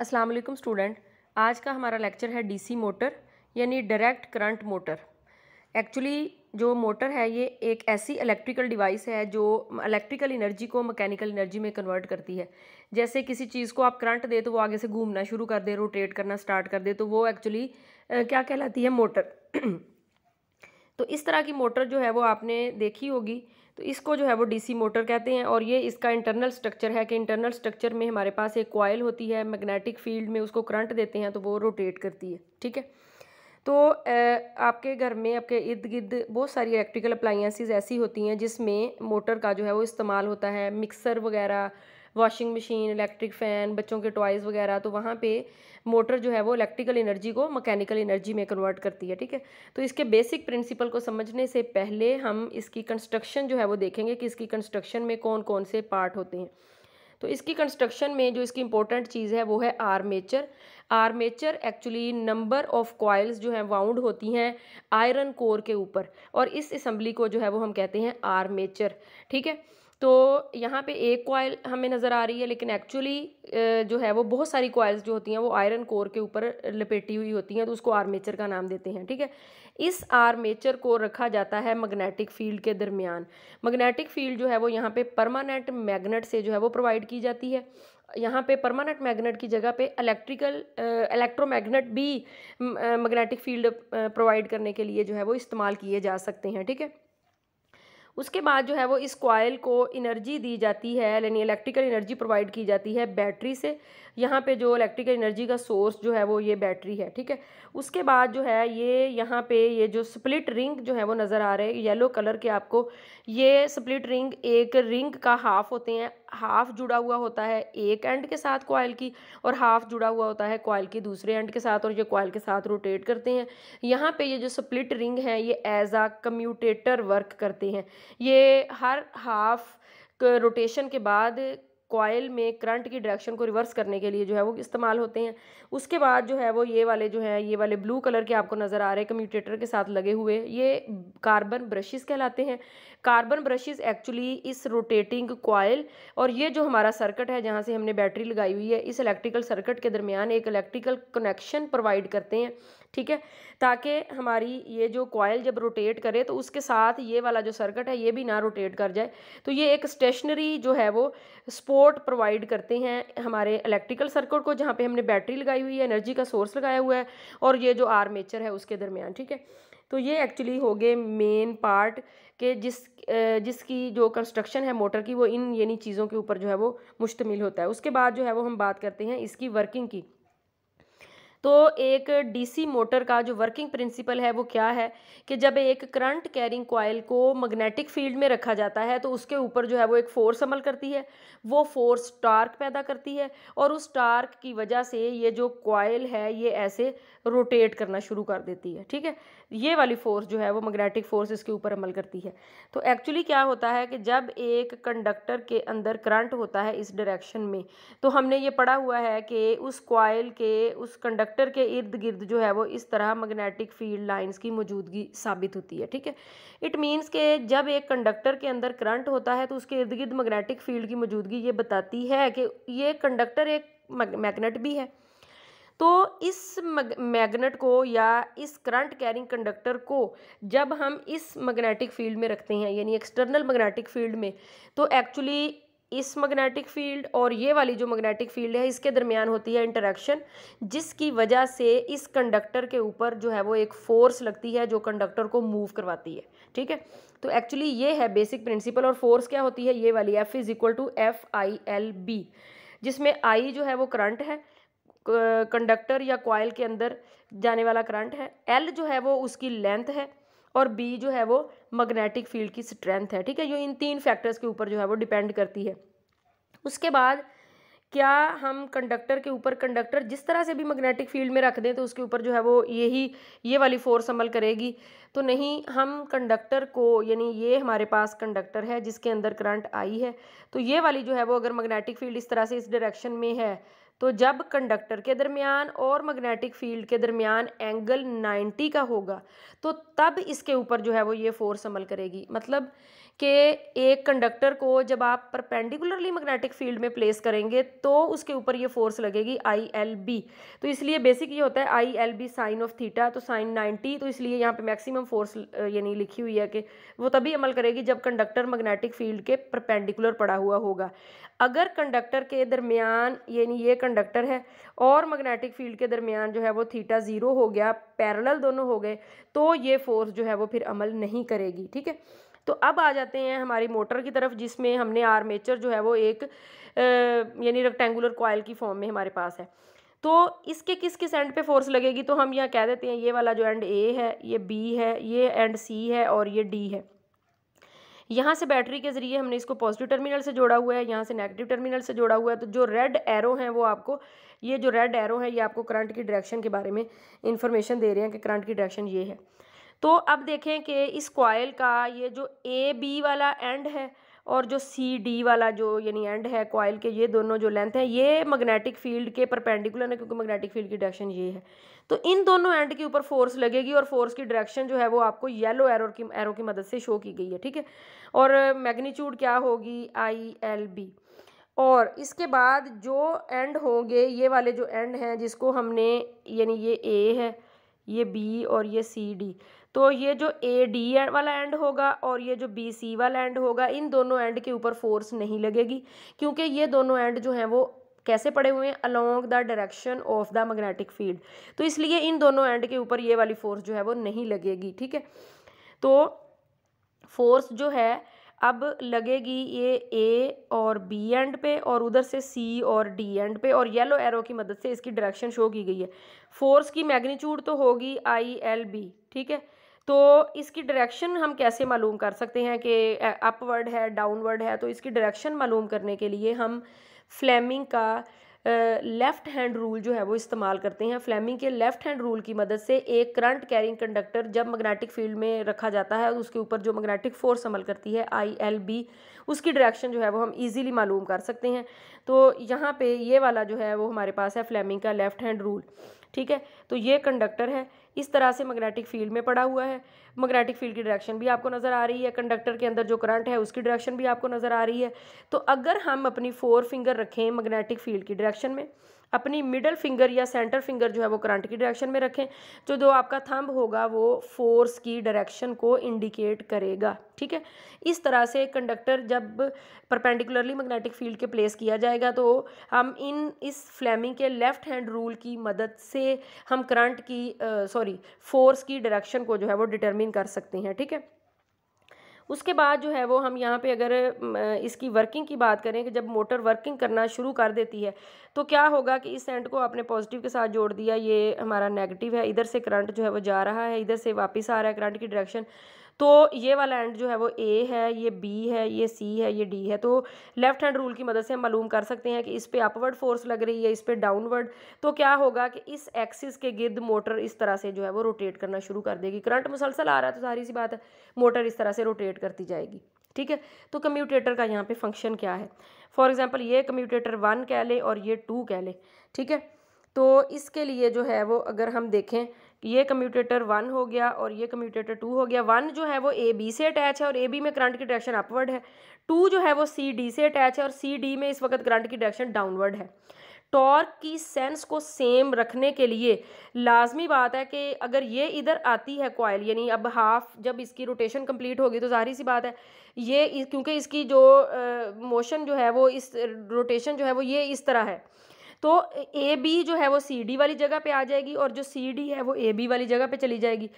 वालेकुम स्टूडेंट। आज का हमारा लेक्चर है डीसी मोटर, यानी डायरेक्ट करंट मोटर। एक्चुअली जो मोटर है, ये एक ऐसी इलेक्ट्रिकल डिवाइस है जो इलेक्ट्रिकल एनर्जी को मैकेनिकल एनर्जी में कन्वर्ट करती है। जैसे किसी चीज़ को आप करंट दे तो वो आगे से घूमना शुरू कर दे रोटेट करना स्टार्ट कर दे तो वो एक्चुअली क्या कहलाती है? मोटर। तो इस तरह की मोटर जो है, वो आपने देखी होगी। तो इसको जो है वो डीसी मोटर कहते हैं और ये इसका इंटरनल स्ट्रक्चर है कि इंटरनल स्ट्रक्चर में हमारे पास एक कॉयल होती है मैग्नेटिक फ़ील्ड में उसको करंट देते हैं तो वो रोटेट करती है, ठीक है? तो आपके घर में, आपके इर्द गिर्द बहुत सारी इलेक्ट्रिकल अप्लाइंसिस ऐसी होती हैं जिसमें मोटर का जो है वो इस्तेमाल होता है मिक्सर वगैरह वॉशिंग मशीन इलेक्ट्रिक फ़ैन बच्चों के टॉयज़ वगैरह तो वहाँ पे मोटर जो है वो इलेक्ट्रिकल एनर्जी को मैकेनिकल एनर्जी में कन्वर्ट करती है, ठीक है? तो इसके बेसिक प्रिंसिपल को समझने से पहले हम इसकी कंस्ट्रक्शन जो है वो देखेंगे कि इसकी कंस्ट्रक्शन में कौन कौन से पार्ट होते हैं। तो इसकी कंस्ट्रक्शन में जो इसकी इंपॉर्टेंट चीज़ है वो है armature armature actually number of coils जो है वाउंड होती हैं आयरन कोर के ऊपर और इस असम्बली को जो है वो हम कहते हैं आर्मेचर ठीक है? तो यहाँ पे एक कॉयल हमें नज़र आ रही है, लेकिन एक्चुअली जो है वो बहुत सारी कॉयल्स जो होती हैं वो आयरन कोर के ऊपर लपेटी हुई होती हैं तो उसको आर्मेचर का नाम देते हैं, ठीक है? इस आर्मेचर को रखा जाता है मैग्नेटिक फ़ील्ड के दरमियान। मैग्नेटिक फ़ील्ड जो है वो यहाँ पे परमानेंट मैग्नेट से जो है वो प्रोवाइड की जाती है। यहाँ पे परमानेंट मैग्नेट की जगह पे इलेक्ट्रिकल इलेक्ट्रोमैग्नेट भी मैग्नेटिक फ़ील्ड प्रोवाइड करने के लिए जो है वो इस्तेमाल किए जा सकते हैं, ठीक है? उसके बाद जो है वो इस कॉयल को एनर्जी दी जाती है, यानी इलेक्ट्रिकल एनर्जी प्रोवाइड की जाती है बैटरी से। यहाँ पे जो इलेक्ट्रिकल एनर्जी का सोर्स जो है वो ये बैटरी है, ठीक है? उसके बाद जो है ये यहाँ पे ये जो स्प्लिट रिंग जो है वो नज़र आ रहे हैं येलो कलर के आपको। ये स्प्लिट रिंग एक रिंग का हाफ़ होते हैं हाफ़ जुड़ा हुआ होता है एक एंड के साथ कॉयल की और हाफ़ जुड़ा हुआ होता है कॉयल के दूसरे एंड के साथ और ये कॉयल के साथ रोटेट करते हैं। यहाँ पे ये जो स्प्लिट रिंग है, ये एज आ कम्यूटेटर वर्क करते हैं। ये हर हाफ़ रोटेशन के बाद कॉयल में करंट की डायरेक्शन को रिवर्स करने के लिए जो है वो इस्तेमाल होते हैं। उसके बाद जो है वो ये वाले जो है, ये वाले ब्लू कलर के आपको नज़र आ रहे हैं कम्यूटेटर के साथ लगे हुए। ये कार्बन ब्रशेस कहलाते हैं। कार्बन ब्रशेस एक्चुअली इस रोटेटिंग कॉयल और ये जो हमारा सर्किट है, जहाँ से हमने बैटरी लगाई हुई है, इस इलेक्ट्रिकल सर्किट के दरमियान एक इलेक्ट्रिकल कनेक्शन प्रोवाइड करते हैं। ठीक है? ताकि हमारी ये जो कॉयल जब रोटेट करे तो उसके साथ ये वाला जो सर्किट है, ये भी ना रोटेट कर जाए। तो ये एक स्टेशनरी जो है वो सपोर्ट प्रोवाइड करते हैं हमारे इलेक्ट्रिकल सर्किट को, जहाँ पे हमने बैटरी लगाई हुई है एनर्जी का सोर्स लगाया हुआ है, और ये जो आर्मेचर है उसके दरमियान, ठीक है? तो ये एक्चुअली हो गए मेन पार्ट के जिस जिसकी जो कंस्ट्रक्शन है मोटर की, वो इन यानी चीज़ों के ऊपर जो है वो मुश्तमिल होता है। उसके बाद जो है वो हम बात करते हैं इसकी वर्किंग की। तो एक डीसी मोटर का जो वर्किंग प्रिंसिपल है वो क्या है? कि जब एक करंट कैरिंग कॉयल को मैग्नेटिक फ़ील्ड में रखा जाता है तो उसके ऊपर जो है वो एक फोर्स अमल करती है। वो फोर्स टार्क पैदा करती है और उस टार्क की वजह से ये जो कॉयल है, ये ऐसे रोटेट करना शुरू कर देती है, ठीक है? ये वाली फोर्स जो है वो मैग्नेटिक फोर्स इसके ऊपर अमल करती है। तो एक्चुअली क्या होता है कि जब एक कंडक्टर के अंदर करंट होता है इस डायरेक्शन में तो हमने ये पढ़ा हुआ है कि उस कॉयल के, उस कंडक्टर के इर्द गिर्द जो है वो इस तरह मैग्नेटिक फ़ील्ड लाइन्स की मौजूदगी साबित होती है, ठीक है? इट मीन्स के जब एक कंडक्टर के अंदर करंट होता है तो उसके इर्द गिर्द मैग्नेटिक फ़ील्ड की मौजूदगी ये बताती है कि ये कंडक्टर एक मैग्नेट भी है। तो इस मैग्नेट को या इस करंट कैरिंग कंडक्टर को जब हम इस मैग्नेटिक फ़ील्ड में रखते हैं, यानी एक्सटर्नल मैग्नेटिक फ़ील्ड में तो एक्चुअली इस मैग्नेटिक फ़ील्ड और ये वाली जो मैग्नेटिक फ़ील्ड है, इसके दरमियान होती है इंटरेक्शन, जिसकी वजह से इस कंडक्टर के ऊपर जो है वो एक फोर्स लगती है, जो कंडक्टर को मूव करवाती है। ठीक है? तो एक्चुअली ये है बेसिक प्रिंसिपल और फोर्स क्या होती है? ये वाली F is equal to F I L B जिसमें आई जो है वो करंट है कंडक्टर या कॉयल के अंदर जाने वाला करंट है। एल जो है वो उसकी लेंथ है और बी जो है वो मैग्नेटिक फ़ील्ड की स्ट्रेंथ है। ठीक है, ये इन तीन फैक्टर्स के ऊपर जो है वो डिपेंड करती है। उसके बाद क्या हम कंडक्टर के ऊपर कंडक्टर जिस तरह से भी मैग्नेटिक फ़ील्ड में रख दें तो उसके ऊपर जो है वो यही, ये वाली फोर्स अमल करेगी। तो नहीं, हम कंडक्टर को, यानी ये हमारे पास कंडक्टर है जिसके अंदर करंट आई है। तो ये वाली जो है वो अगर मैग्नेटिक फ़ील्ड इस तरह से इस डायरेक्शन में है तो जब कंडक्टर के दरमियान और मैग्नेटिक फ़ील्ड के दरमियान एंगल 90 का होगा तो तब इसके ऊपर जो है वो ये फोर्स अमल करेगी। मतलब कि एक कंडक्टर को जब आप परपेंडिकुलरली मैग्नेटिक फ़ील्ड में प्लेस करेंगे तो उसके ऊपर ये फोर्स लगेगी आई एल बी तो इसलिए बेसिक ये होता है I L B sine of theta तो साइन नाइन्टी तो इसलिए यहाँ पे मैक्सिमम फोर्स यानी लिखी हुई है कि वो तभी अमल करेगी जब कंडक्टर मैग्नेटिक फ़ील्ड के परपेंडिकुलर पड़ा हुआ होगा। अगर कंडक्टर के दरमियान, यानी ये कंडक्टर है, और मैग्नेटिक फ़ील्ड के दरमियान जो है वो थीटा ज़ीरो हो गया पैरेलल दोनों हो गए तो ये फोर्स जो है वो फिर अमल नहीं करेगी, ठीक है? तो अब आ जाते हैं हमारी मोटर की तरफ़, जिसमें हमने आर्मेचर जो है वो एक यानी रेक्टेंगुलर कॉयल की फॉर्म में हमारे पास है। तो इसके किस किस एंड पे फोर्स लगेगी? तो हम यहाँ कह देते हैं, ये वाला जो एंड ए है, ये बी है, ये एंड सी है और ये डी है। यहाँ से बैटरी के ज़रिए हमने इसको पॉजिटिव टर्मिनल से जोड़ा हुआ है, यहाँ से नेगेटिव टर्मिनल से जोड़ा हुआ है। तो जो रेड एरो हैं वो आपको, ये जो रेड एरो है, ये आपको करंट की डायरेक्शन के बारे में इंफॉर्मेशन दे रहे हैं कि करंट की डायरेक्शन ये है। तो अब देखें कि इस कॉयल का ये जो ए बी वाला एंड है और जो सी डी वाला जो यानी एंड है कॉयल के, ये दोनों जो लेंथ है, ये मैग्नेटिक फ़ील्ड के परपेंडिकुलर है, क्योंकि मैग्नेटिक फ़ील्ड की डायरेक्शन ये है। तो इन दोनों एंड के ऊपर फोर्स लगेगी और फोर्स की डायरेक्शन जो है वो आपको येलो एरो की एरो की मदद से शो की गई है, ठीक है? और मैग्नीट्यूड क्या होगी? आई एल बी और इसके बाद जो एंड होंगे, ये वाले जो एंड हैं, जिसको हमने यानी ये ए है, ये बी और ये सी डी तो ये जो ए डी वाला एंड होगा और ये जो बी सी वाला एंड होगा, इन दोनों एंड के ऊपर फोर्स नहीं लगेगी, क्योंकि ये दोनों एंड जो हैं वो कैसे पड़े हुए हैं? Along the direction of the magnetic field तो इसलिए इन दोनों एंड के ऊपर ये वाली फोर्स जो है वो नहीं लगेगी, ठीक है? तो फोर्स जो है, अब लगेगी ये ए और बी एंड पे और उधर से सी और डी एंड पे और येलो एरो की मदद से इसकी डायरेक्शन शो की गई है। फोर्स की मैग्नीट्यूड तो होगी आई एल बी ठीक है? तो इसकी डायरेक्शन हम कैसे मालूम कर सकते हैं कि अपवर्ड है डाउनवर्ड है? तो इसकी डायरेक्शन मालूम करने के लिए हम फ्लेमिंग का लेफ़्ट हैंड रूल जो है वो इस्तेमाल करते हैं। फ्लेमिंग के लेफ़्ट हैंड रूल की मदद से एक करंट कैरिंग कंडक्टर जब मैग्नेटिक फ़ील्ड में रखा जाता है उसके ऊपर जो मैग्नेटिक फोर्स अमल करती है आई एल बी उसकी डायरेक्शन जो है वो हम इजीली मालूम कर सकते हैं। तो यहाँ पे ये वाला जो है वो हमारे पास है फ्लेमिंग का लेफ़्ट हैंड रूल ठीक है? तो ये कंडक्टर है। इस तरह से मैग्नेटिक फ़ील्ड में पड़ा हुआ है। मैग्नेटिक फ़ील्ड की डायरेक्शन भी आपको नज़र आ रही है। कंडक्टर के अंदर जो करंट है, उसकी डायरेक्शन भी आपको नज़र आ रही है। तो अगर हम अपनी फोर फिंगर रखें मैग्नेटिक फ़ील्ड की डायरेक्शन में अपनी मिडल फिंगर या सेंटर फिंगर जो है वो करंट की डायरेक्शन में रखें। जो आपका थंब होगा वो फोर्स की डायरेक्शन को इंडिकेट करेगा, ठीक है? इस तरह से कंडक्टर जब परपेंडिकुलरली मैग्नेटिक फ़ील्ड के प्लेस किया जाएगा तो हम इन, इस फ्लेमिंग के लेफ़्ट हैंड रूल की मदद से हम करंट की सॉरी फोर्स की डायरेक्शन को जो है वो डिटर्मिन कर सकते हैं, ठीक है? उसके बाद जो है वो हम यहाँ पे अगर इसकी वर्किंग की बात करें कि जब मोटर वर्किंग करना शुरू कर देती है तो क्या होगा कि इस एंड को आपने पॉजिटिव के साथ जोड़ दिया, ये हमारा नेगेटिव है, इधर से करंट जो है वो जा रहा है, इधर से वापस आ रहा है करंट की डायरेक्शन तो ये वाला एंड जो है वो ए है, ये बी है, ये सी है, ये डी है। तो लेफ़्ट हैंड रूल की मदद से हम मालूम कर सकते हैं कि इस पर अपवर्ड फोर्स लग रही है, इस पर डाउनवर्ड तो क्या होगा कि इस एक्सिस के गिर्द मोटर इस तरह से जो है वो रोटेट करना शुरू कर देगी। करंट मुसलसल आ रहा है तो सारी सी बात है मोटर इस तरह से रोटेट करती जाएगी। ठीक है? तो कम्यूटेटर का यहाँ पे फ़ंक्शन क्या है? फॉर एग्जांपल ये कम्यूटेटर वन कह ले और ये टू कह ले। ठीक है? तो इसके लिए जो है वो अगर हम देखें ये कम्यूटेटर वन हो गया और ये कम्यूटेटर टू हो गया। वन जो है वो ए बी से अटैच है और ए बी में करंट की डायरेक्शन अपवर्ड है। टू जो है वो सी डी से अटैच है और सी डी में इस वक्त करंट की डायरेक्शन डाउनवर्ड है। टॉर्क की सेंस को सेम रखने के लिए लाजमी बात है कि अगर ये इधर आती है कॉयल यानी अब हाफ़ जब इसकी रोटेशन कंप्लीट होगी तो ज़ाहिर सी बात है, ये क्योंकि इसकी जो मोशन जो है वो इस रोटेशन जो है वो ये इस तरह है। तो ए बी जो है वो सी डी वाली जगह पे आ जाएगी और जो सी डी है वो ए बी वाली जगह पे चली जाएगी।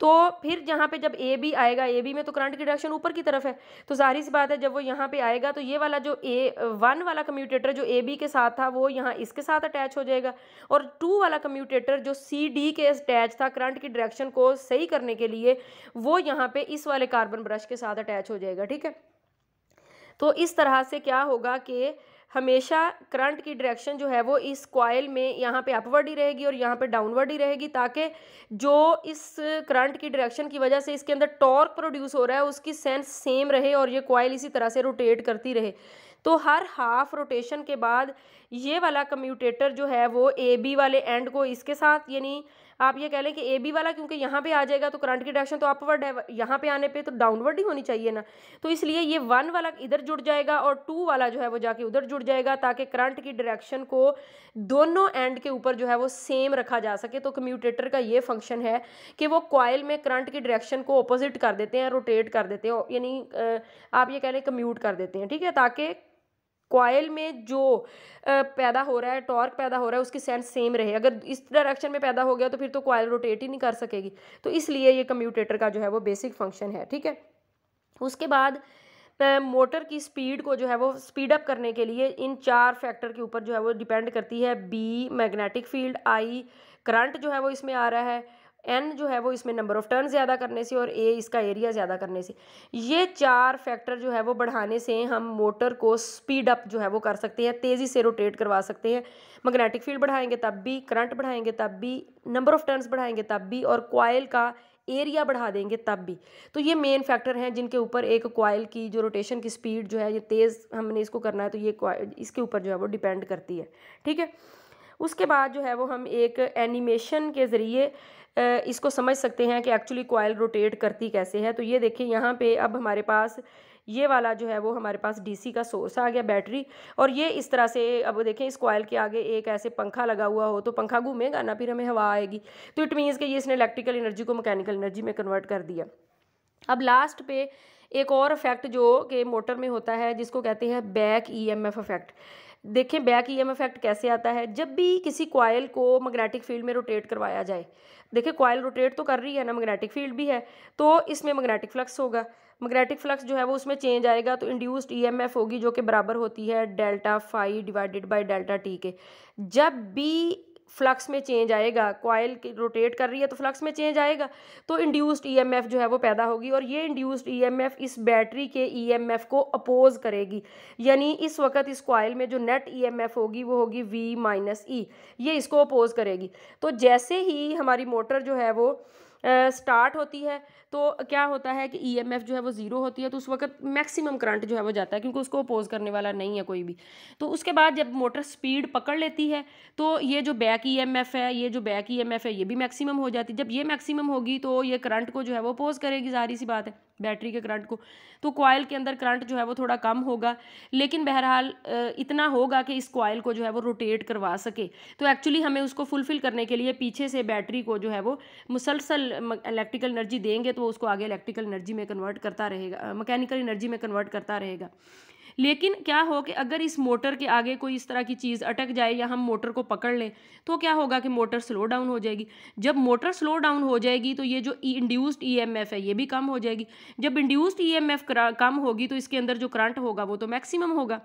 तो फिर जहाँ पे जब ए बी आएगा, ए बी में तो करंट की डायरेक्शन ऊपर की तरफ़ है। तो सारी सी बात है, जब वो यहाँ पे आएगा तो ये वाला जो ए वन वाला कम्यूटेटर जो ए बी के साथ था, वो यहाँ इसके साथ अटैच हो जाएगा। और टू वाला कम्यूटेटर जो सी डी के अटैच था करंट की डायरेक्शन को सही करने के लिए, वो यहाँ पे इस वाले कार्बन ब्रश के साथ अटैच हो जाएगा, ठीक है? तो इस तरह से क्या होगा कि हमेशा करंट की डायरेक्शन जो है वो इस कॉयल में यहाँ पे अपवर्ड ही रहेगी और यहाँ पे डाउनवर्ड ही रहेगी ताकि जो इस करंट की डायरेक्शन की वजह से इसके अंदर टॉर्क प्रोड्यूस हो रहा है, उसकी सेंस सेम रहे और ये कॉयल इसी तरह से रोटेट करती रहे। तो हर हाफ़ रोटेशन के बाद ये वाला कम्यूटेटर जो है वो ए बी वाले एंड को इसके साथ, यानी आप ये कह लें कि ए बी वाला क्योंकि यहाँ पे आ जाएगा तो करंट की डायरेक्शन तो अपवर्ड है, यहाँ पे आने पे तो डाउनवर्ड ही होनी चाहिए ना। तो इसलिए ये वन वाला इधर जुड़ जाएगा और टू वाला जो है वो जाके उधर जुड़ जाएगा, ताकि करंट की डायरेक्शन को दोनों एंड के ऊपर जो है वो सेम रखा जा सके। तो कम्यूटेटर का ये फ़ंक्शन है कि वो कॉयल में करंट की डायरेक्शन को अपोजिट कर देते हैं रोटेट कर देते हैं, यानी आप ये कह लें कम्यूट कर देते हैं, ठीक है? ताकि कॉयल में जो पैदा हो रहा है टॉर्क पैदा हो रहा है, उसकी सेंस सेम रहे। अगर इस डायरेक्शन में पैदा हो गया तो फिर तो कॉयल रोटेट ही नहीं कर सकेगी। तो इसलिए ये कम्यूटेटर का जो है वो बेसिक फ़ंक्शन है, ठीक है? उसके बाद मोटर की स्पीड को जो है वो स्पीड अप करने के लिए इन चार फैक्टर के ऊपर जो है वो डिपेंड करती है B magnetic field I current जो है वो इसमें आ रहा है। एन जो है वो इसमें नंबर ऑफ़ टर्न ज़्यादा करने से और ए इसका एरिया ज़्यादा करने से। ये चार फैक्टर जो है वो बढ़ाने से हम मोटर को स्पीड अप जो है वो कर सकते हैं, तेज़ी से रोटेट करवा सकते हैं। मैग्नेटिक फ़ील्ड बढ़ाएँगे तब भी करंट बढ़ाएँगे तब भी नंबर ऑफ़ टर्न्स बढ़ाएँगे तब भी और कॉयल का एरिया बढ़ा देंगे तब भी। तो ये मेन फैक्टर हैं जिनके ऊपर एक क्वाइल की जो रोटेशन की स्पीड जो है, ये तेज़ हमने इसको करना है तो ये इसके ऊपर जो है वो डिपेंड करती है। ठीक है? उसके बाद जो है वो हम एक एनिमेशन के ज़रिए इसको समझ सकते हैं कि एक्चुअली कॉयल रोटेट करती कैसे है। तो ये देखिए, यहाँ पे अब हमारे पास ये वाला जो है वो हमारे पास डीसी का सोर्स आ गया बैटरी और ये इस तरह से अब देखें, इस कॉयल के आगे एक ऐसे पंखा लगा हुआ हो तो पंखा घूमेगा ना, फिर हमें हवा आएगी। तो इट मीन्स कि ये इसने इलेक्ट्रिकल एनर्जी को मैकेनिकल एनर्जी में कन्वर्ट कर दिया। अब लास्ट पे एक और इफ़ेक्ट जो कि मोटर में होता है, जिसको कहते हैं बैक ईएमएफ इफ़ेक्ट देखें बैक ई एम इफ़ेक्ट कैसे आता है? जब भी किसी कॉयल को मैग्नेटिक फ़ील्ड में रोटेट करवाया जाए देखिए कॉयल रोटेट तो कर रही है ना मैग्नेटिक फ़ील्ड भी है तो इसमें मैग्नेटिक फ्लक्स होगा। मैग्नेटिक फ्लक्स जो है, वो उसमें चेंज आएगा तो इंड्यूस्ड ईएमएफ होगी, जो कि बराबर होती है delta five divided by delta T के। जब भी फ्लक्स में चेंज आएगा कॉयल रोटेट कर रही है तो फ्लक्स में चेंज आएगा तो इंड्यूस्ड ईएमएफ जो है वो पैदा होगी और ये इंड्यूस्ड ईएमएफ इस बैटरी के ईएमएफ को अपोज करेगी। यानी इस वक्त इस कॉयल में जो नेट ईएमएफ होगी, वो होगी वी माइनस ई ये इसको अपोज करेगी। तो जैसे ही हमारी मोटर जो है वो स्टार्ट होती है तो क्या होता है कि ईएमएफ जो है वो ज़ीरो होती है तो उस वक्त मैक्सिमम करंट जो है वो जाता है, क्योंकि उसको अपोज करने वाला नहीं है कोई भी। तो उसके बाद जब मोटर स्पीड पकड़ लेती है तो ये जो बैक ईएमएफ है, ये जो बैक ईएमएफ है, ये भी मैक्सिमम हो जाती है। जब ये मैक्सिमम होगी तो ये करंट को जो है वो अपोज करेगी जारी सी बात है। बैटरी के करंट को तो कॉयल के अंदर करंट जो है वो थोड़ा कम होगा। लेकिन बहरहाल इतना होगा कि इस कॉयल को जो है वो रोटेट करवा सके। तो एक्चुअली हमें उसको फुलफ़िल करने के लिए पीछे से बैटरी को जो है वो मुसलसल इलेक्ट्रिकल एनर्जी देंगे तो उसको आगे इलेक्ट्रिकल एनर्जी में कन्वर्ट करता रहेगा मकैनिकल एनर्जी में कन्वर्ट करता रहेगा। लेकिन क्या हो कि अगर इस मोटर के आगे कोई इस तरह की चीज़ अटक जाए या हम मोटर को पकड़ लें तो क्या होगा कि मोटर स्लो डाउन हो जाएगी। जब मोटर स्लो डाउन हो जाएगी तो ये जो इंड्यूस्ड ईएमएफ है, ये भी कम हो जाएगी। जब इंड्यूस्ड ईएमएफ कम होगी तो इसके अंदर जो करंट होगा, वो तो मैक्सिमम होगा।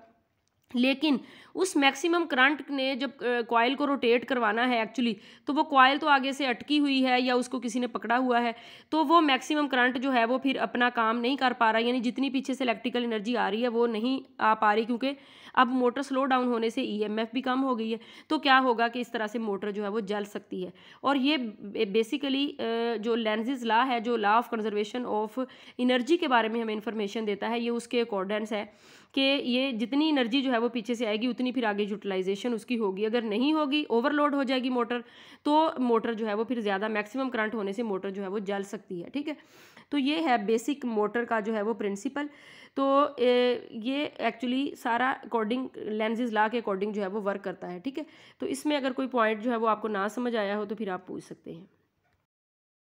लेकिन उस मैक्सिमम करंट ने जब कॉयल को रोटेट करवाना है एक्चुअली तो वो कॉयल तो आगे से अटकी हुई है या उसको किसी ने पकड़ा हुआ है तो वो मैक्सिमम करंट जो है वो फिर अपना काम नहीं कर पा रहा यानी जितनी पीछे से इलेक्ट्रिकल एनर्जी आ रही है वो नहीं आ पा रही क्योंकि अब मोटर स्लो डाउन होने से ईएमएफ भी कम हो गई है तो क्या होगा कि इस तरह से मोटर जो है वो जल सकती है? और ये बेसिकली जो लेंजेज ला है, जो law of conservation of energy के बारे में हमें इंफॉर्मेशन देता है, ये उसके अकॉर्डेंस है कि ये जितनी एनर्जी जो है वो पीछे से आएगी, उतनी फिर आगे यूटिलाइजेशन उसकी होगी। अगर नहीं होगी ओवरलोड हो जाएगी मोटर तो मोटर जो है वो फिर ज़्यादा मैक्सिमम करंट होने से मोटर जो है वो जल सकती है, ठीक है? तो ये है बेसिक मोटर का जो है वो प्रिंसिपल तो ये एक्चुअली सारा अकॉर्डिंग लेंजेज ला के अकॉर्डिंग जो है वो वर्क करता है, ठीक है? तो इसमें अगर कोई पॉइंट जो है वो आपको ना समझ आया हो तो फिर आप पूछ सकते हैं।